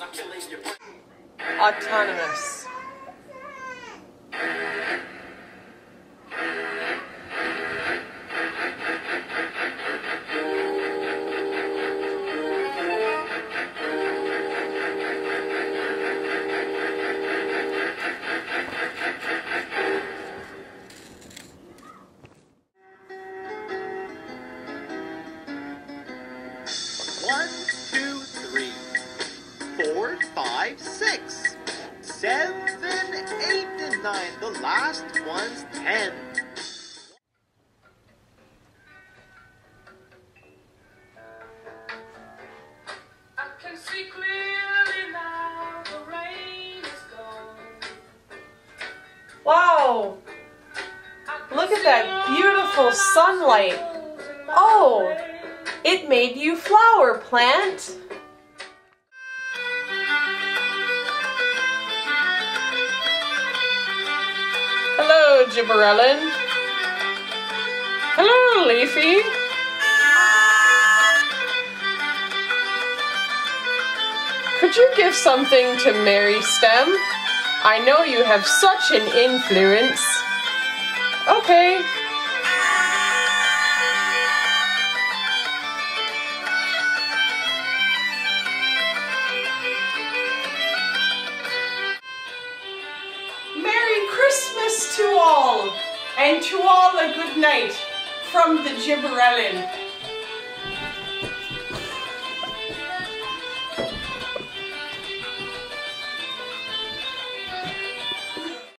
Vernalization. Autonomous. One, two, three, four, five, six, seven, eight, and nine. The last one's ten. I can see clearly now the rain is gone. Wow! Look at that beautiful sunlight. Oh, it made you flower plant. Hello, Gibberellin. Hello, Leafy. Could you give something to Meristem? I know you have such an influence. Okay. To all, and to all a good night from the Gibberellin.